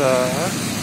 uh,